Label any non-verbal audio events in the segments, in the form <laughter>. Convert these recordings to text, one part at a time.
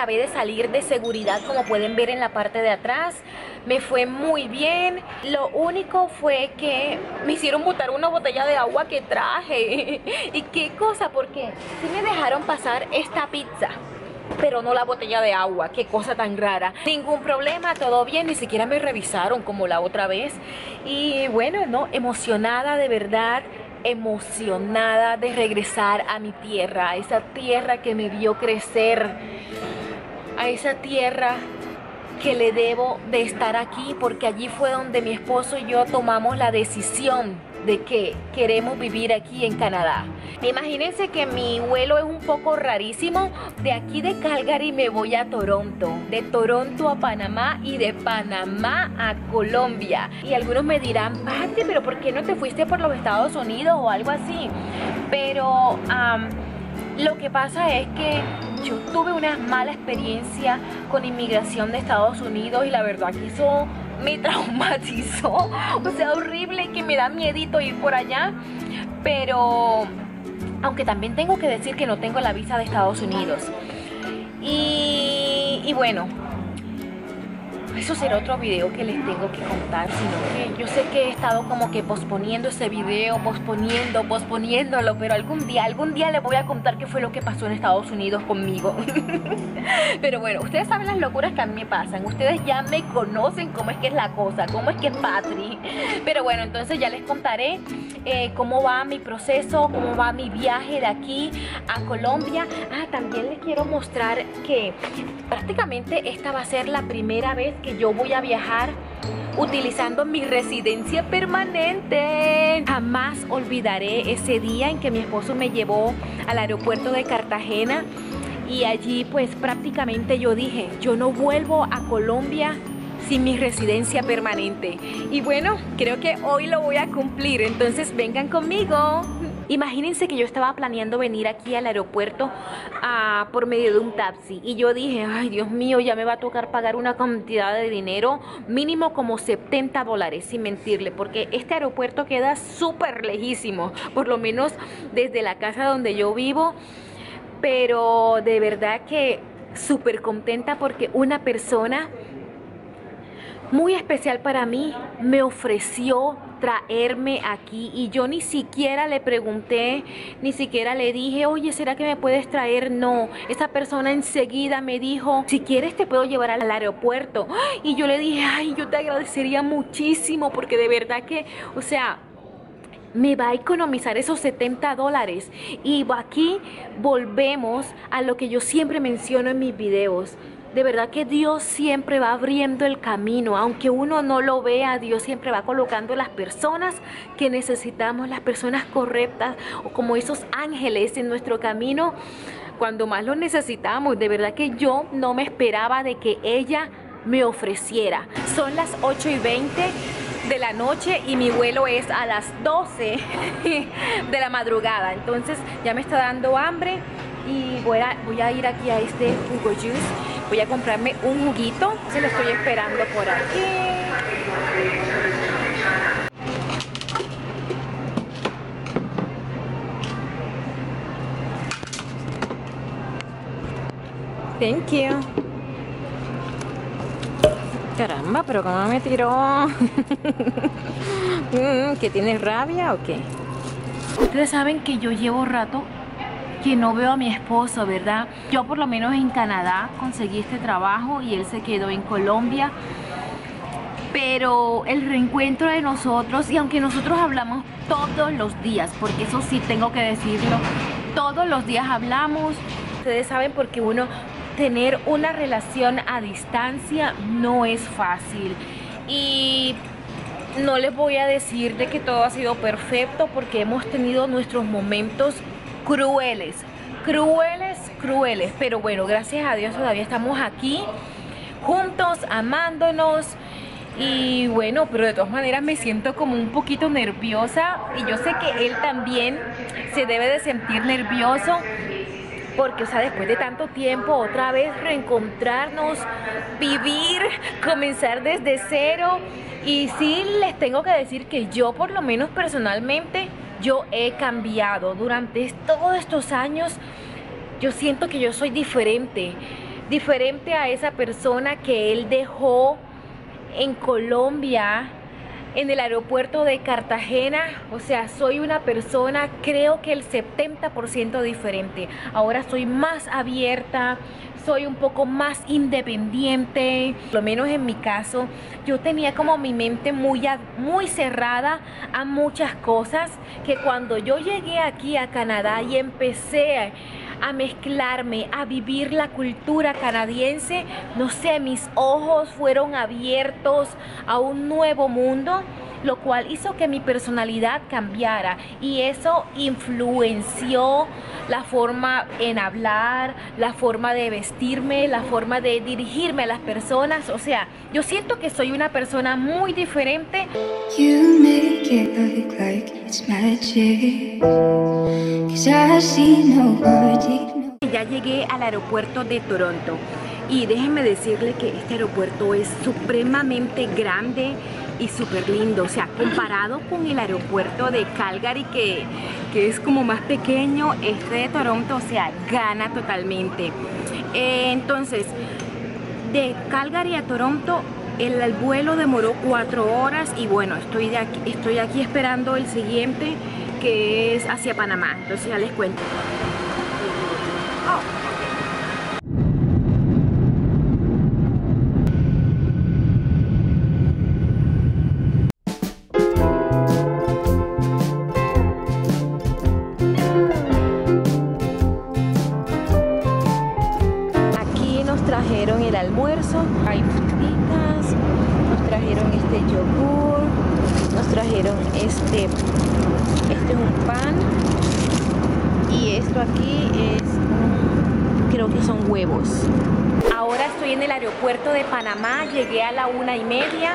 acabé de salir de seguridad, como pueden ver en la parte de atrás. Me fue muy bien. Lo único fue que me hicieron botar una botella de agua que traje. <laughs> ¿Y qué cosa? Porque sí me dejaron pasar esta pizza pero no la botella de agua. Qué cosa tan rara. Ningún problema, todo bien, ni siquiera me revisaron como la otra vez. Y bueno, no, emocionada de verdad emocionada de regresar a mi tierra, a esa tierra que me vio crecer, a esa tierra que le debo de estar aquí, porque allí fue donde mi esposo y yo tomamos la decisión de que queremos vivir aquí en Canadá. Imagínense que mi vuelo es un poco rarísimo. De aquí de Calgary me voy a Toronto, de Toronto a Panamá y de Panamá a Colombia. Y algunos me dirán, Pati, pero ¿por qué no te fuiste por los Estados Unidos o algo así? Pero lo que pasa es que yo tuve una mala experiencia con inmigración de Estados Unidos y la verdad que eso me <laughs> traumatizó. O sea, horrible que me da miedito ir por allá. Pero, aunque también tengo que decir que no tengo la visa de Estados Unidos. Y, y bueno, eso será otro video que les tengo que contar, sino que yo sé que he estado como que posponiendo ese video, posponiendo, posponiéndolo, pero algún día, algún día les voy a contar qué fue lo que pasó en Estados Unidos conmigo. <laughs> pero bueno, ustedes saben las locuras que a mí me pasan, ustedes ya me conocen cómo es que es la cosa, cómo es que es Patri. Pero bueno, entonces ya les contaré eh, cómo va mi proceso, cómo va mi viaje de aquí a Colombia. Ah, también les quiero mostrar que prácticamente esta va a ser la primera vez que yo voy a viajar utilizando mi residencia permanente. Jamás olvidaré ese día en que mi esposo me llevó al aeropuerto de Cartagena y allí pues prácticamente yo dije, yo no vuelvo a Colombia sin mi residencia permanente. Y bueno, creo que hoy lo voy a cumplir, entonces vengan conmigo. Imagínense que yo estaba planeando venir aquí al aeropuerto ah, por medio de un taxi y yo dije, ay Dios mío, ya me va a tocar pagar una cantidad de dinero mínimo como 70 dólares, sin mentirle, porque este aeropuerto queda súper lejísimo, por lo menos desde la casa donde yo vivo, pero de verdad que súper contenta porque una persona muy especial para mí me ofreció traerme aquí y yo ni siquiera le pregunté, ni siquiera le dije, oye, ¿será que me puedes traer? No, esa persona enseguida me dijo, si quieres te puedo llevar al aeropuerto. Y yo le dije, ay, yo te agradecería muchísimo porque de verdad que, o sea, me va a economizar esos 70 dólares. Y aquí volvemos a lo que yo siempre menciono en mis videos. De verdad que Dios siempre va abriendo el camino, aunque uno no lo vea, Dios siempre va colocando las personas que necesitamos, las personas correctas, o como esos ángeles en nuestro camino, cuando más lo necesitamos. De verdad que yo no me esperaba de que ella me ofreciera. Son las 8 y 20 de la noche y mi vuelo es a las 12 de la madrugada. Entonces ya me está dando hambre y voy a, voy a ir aquí a este jugo juice Voy a comprarme un juguito. Se lo estoy esperando por aquí. Thank you. Caramba, pero ¿cómo me tiró? <laughs> Mm, ¿Que tienes rabia o qué? Ustedes saben que yo llevo rato que no veo a mi esposo, ¿verdad? Yo por lo menos en Canadá conseguí este trabajo y él se quedó en Colombia. Pero el reencuentro de nosotros, y aunque nosotros hablamos todos los días, porque eso sí tengo que decirlo, todos los días hablamos, ustedes saben porque uno tener una relación a distancia no es fácil. Y no les voy a decir de que todo ha sido perfecto porque hemos tenido nuestros momentos crueles, crueles, crueles. Pero bueno, gracias a Dios todavía estamos aquí, juntos, amándonos. Y bueno, pero de todas maneras me siento como un poquito nerviosa y yo sé que él también se debe de sentir nervioso porque, o sea, después de tanto tiempo, otra vez reencontrarnos, vivir, comenzar desde cero. Y sí les tengo que decir que yo, por lo menos personalmente, yo he cambiado. Durante todos estos años yo siento que yo soy diferente. diferente a esa persona que él dejó en Colombia en el aeropuerto de Cartagena, o sea, soy una persona, creo que el 70% diferente. Ahora soy más abierta, soy un poco más independiente, lo menos en mi caso, yo tenía como mi mente muy, muy cerrada a muchas cosas que cuando yo llegué aquí a Canadá y empecé a mezclarme, a vivir la cultura canadiense, no sé, mis ojos fueron abiertos a un nuevo mundo lo cual hizo que mi personalidad cambiara y eso influenció la forma en hablar, la forma de vestirme, la forma de dirigirme a las personas. O sea, yo siento que soy una persona muy diferente. Ya llegué al aeropuerto de Toronto y déjenme decirle que este aeropuerto es supremamente grande y súper lindo, o sea, comparado con el aeropuerto de Calgary que, es como más pequeño, este de Toronto, o sea, gana totalmente. Eh, entonces, de Calgary a Toronto el, el, vuelo demoró cuatro horas y bueno, estoy, de aquí, estoy aquí esperando el siguiente que es hacia Panamá. Entonces ya les cuento. Aeropuerto de Panamá, llegué a la una y media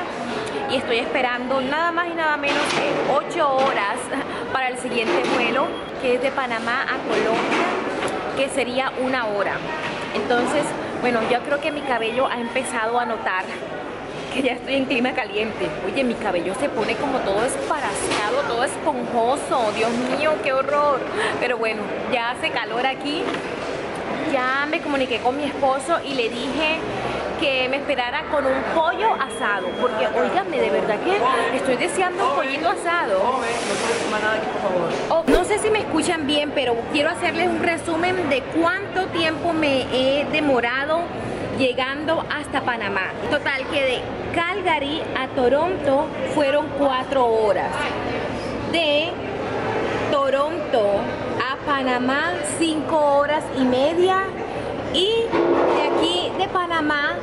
y estoy esperando nada más y nada menos que ocho horas <laughs> para el siguiente vuelo, que es de Panamá a Colombia, que sería una hora. Entonces, bueno, yo creo que mi cabello ha empezado a notar <laughs> que ya estoy en clima caliente. Oye, mi cabello se pone como todo esparaseado, todo esponjoso. Dios mío, qué horror. Pero bueno, ya hace calor aquí. Ya me comuniqué con mi esposo y le dije que me esperara con un pollo asado, porque oígame, de verdad que estoy deseando un pollito asado. Oh, no sé si me escuchan bien, pero quiero hacerles un resumen de cuánto tiempo me he demorado llegando hasta Panamá. Total que de Calgary a Toronto fueron cuatro horas. De Toronto a Panamá cinco horas y media y de aquí Panamá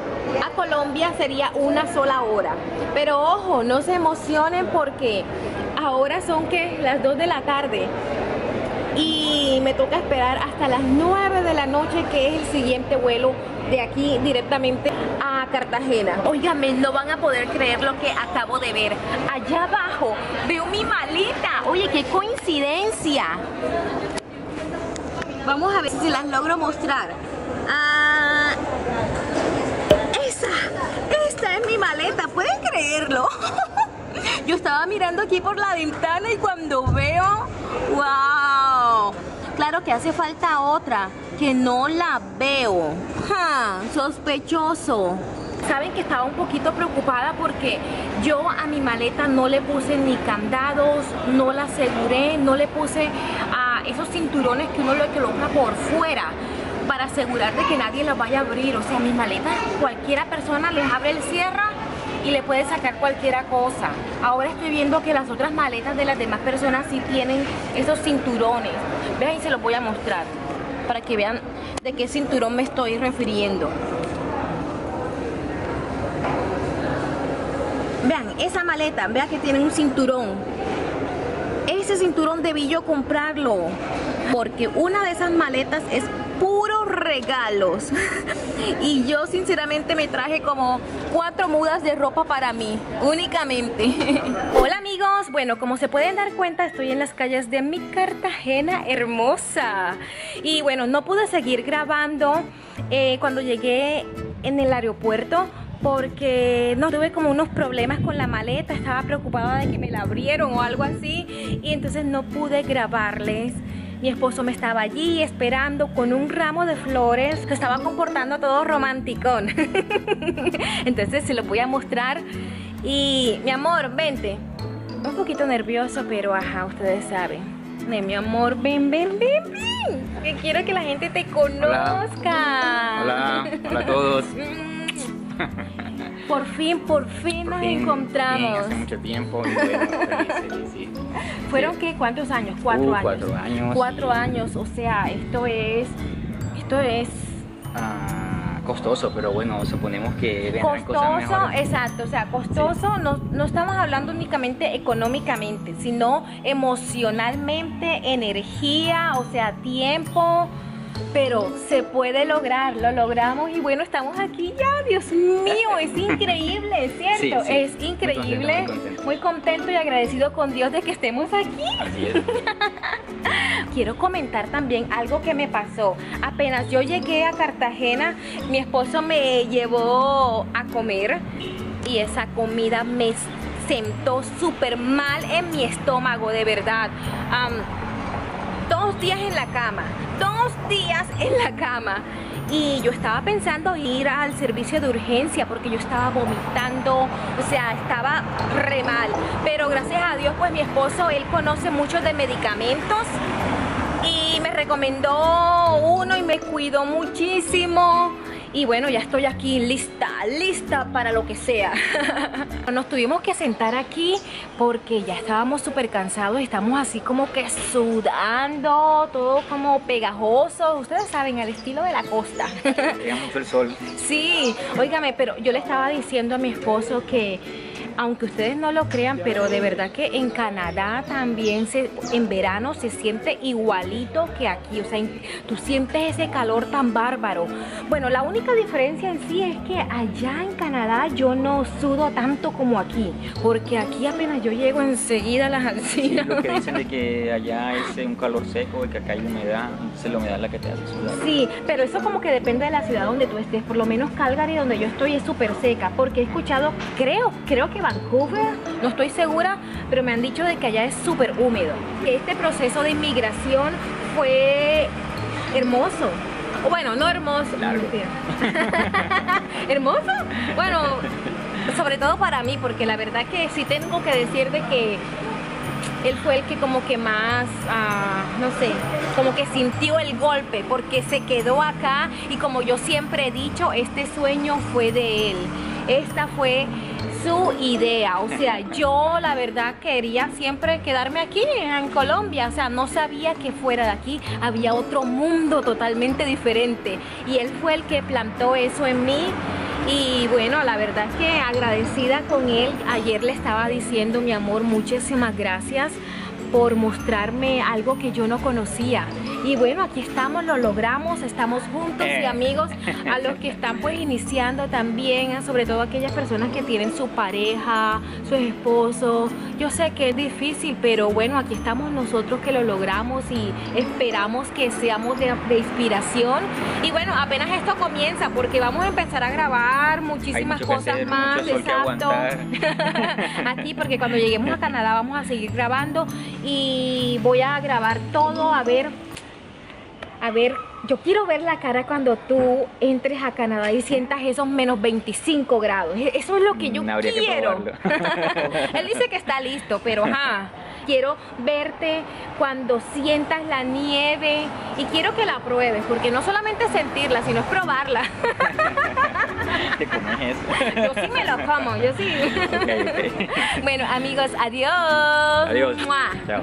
a Colombia sería una sola hora. Pero ojo, no se emocionen porque ahora son que las 2 de la tarde y me toca esperar hasta las 9 de la noche que es el siguiente vuelo de aquí directamente a Cartagena. Óigame, no van a poder creer lo que acabo de ver. Allá abajo veo mi maleta. Oye, qué coincidencia. Vamos a ver si las logro mostrar. Ah, esa, esta es mi maleta, ¿pueden creerlo? <laughs> Yo estaba mirando aquí por la ventana y cuando veo, wow, claro que hace falta otra, que no la veo, sospechoso. Saben que estaba un poquito preocupada porque yo a mi maleta no le puse ni candados, no la aseguré, no le puse a esos cinturones que uno le coloca por fuera para asegurar de que nadie la vaya a abrir. O sea, mis maletas, cualquiera persona les abre el cierra y le puede sacar cualquiera cosa. Ahora estoy viendo que las otras maletas de las demás personas sí tienen esos cinturones. Vean y se los voy a mostrar para que vean de qué cinturón me estoy refiriendo. Vean, esa maleta, vean que tiene un cinturón. Ese cinturón debí yo comprarlo porque una de esas maletas es puros regalos. y yo sinceramente me traje como cuatro mudas de ropa para mí, únicamente. Hola amigos, bueno, como se pueden dar cuenta, estoy en las calles de mi Cartagena hermosa. Y bueno, no pude seguir grabando eh, cuando llegué en el aeropuerto porque no tuve como unos problemas con la maleta, estaba preocupada de que me la abrieron o algo así y entonces no pude grabarles Mi esposo me estaba allí esperando con un ramo de flores. Se estaba comportando todo romanticón. <laughs> Entonces se lo voy a mostrar. Y mi amor, vente. Un poquito nervioso, pero ajá, ustedes saben. mi amor, ven, ven, ven, ven. Que quiero que la gente te conozca. Hola, hola, a todos. <laughs> Por fin, por fin nos encontramos. hace mucho tiempo y bueno, feliz, sí. <laughs> ¿Fueron qué? ¿Cuántos años? Cuatro uh, años. Cuatro años. Cuatro años, o sea, esto es, esto es... Ah, costoso, pero bueno, suponemos que costoso, exacto, o sea, costoso, no, no estamos hablando únicamente económicamente, sino emocionalmente, energía, o sea, tiempo, pero se puede lograr, lo logramos y bueno, estamos aquí ya, Dios mío, es <laughs> increíble, ¿cierto? Es increíble, muy contento, y agradecido con Dios de que estemos aquí. <laughs> Quiero comentar también algo que me pasó. Apenas yo llegué a Cartagena, mi esposo me llevó a comer y esa comida me sentó súper mal en mi estómago, de verdad. Dos días en la cama, dos días en la cama. Y yo estaba pensando ir al servicio de urgencia porque yo estaba vomitando, o sea, estaba re mal. Pero gracias a Dios, pues mi esposo, él conoce mucho de medicamentos y me recomendó uno y me cuidó muchísimo. Y bueno, ya estoy aquí lista, lista para lo que sea. <laughs> Nos tuvimos que sentar aquí porque ya estábamos súper cansados. Estamos así como que sudando, todo como pegajoso. Ustedes saben, al estilo de la costa. Mucho el sol. <laughs> Sí, óigame, pero yo le estaba diciendo a mi esposo que aunque ustedes no lo crean, pero de verdad que en Canadá también se, en verano se siente igualito que aquí, o sea, tú sientes ese calor tan bárbaro. Bueno, la única diferencia en sí es que allá en Canadá yo no sudo tanto como aquí, porque aquí apenas yo llego enseguida a las alcinas. lo que dicen de que <laughs> allá es un calor seco y que acá hay humedad, entonces la humedad es la que te hace sudar. Sí, pero eso como que depende de la ciudad donde tú estés, por lo menos Calgary donde yo estoy es súper seca, porque he escuchado, creo, creo que Vancouver, no estoy segura, pero me han dicho de que allá es súper húmedo. Este proceso de inmigración fue hermoso. Bueno, no hermoso. <laughs> ¿Hermoso? Bueno, sobre todo para mí, porque la verdad que sí tengo que decir de que él fue el que como que más, ah, no sé, como que sintió el golpe porque se quedó acá y como yo siempre he dicho, este sueño fue de él. Esta fue su idea. O sea, <laughs> yo la verdad quería siempre quedarme aquí en Colombia. O sea, no sabía que fuera de aquí había otro mundo totalmente diferente. Y él fue el que plantó eso en mí. Y bueno, la verdad que agradecida con él. Ayer le estaba diciendo, mi amor, muchísimas gracias por mostrarme algo que yo no conocía. Y bueno, aquí estamos, lo logramos, estamos juntos y eh. amigos a los que están pues <laughs> iniciando también, sobre todo aquellas personas que tienen su pareja, su esposo. Yo sé que es difícil, pero bueno, aquí estamos nosotros que lo logramos y esperamos que seamos de, inspiración. Y bueno, apenas esto comienza porque vamos a empezar a grabar muchísimas cosas más, exacto. <laughs> aquí porque cuando lleguemos a Canadá vamos a seguir grabando y voy a grabar todo a ver a ver, yo quiero ver la cara cuando tú entres a Canadá y sientas esos menos 25 grados. E-, eso es lo que yo mm, quiero. <laughs> Él dice que está listo, pero ajá. Quiero verte cuando sientas la nieve y quiero que la pruebes, porque no solamente sentirla, sino es probarla. <laughs> ¿Te comes eso? Yo sí me lo como, yo sí. <laughs> Bueno, amigos, adiós. Adiós. Chao.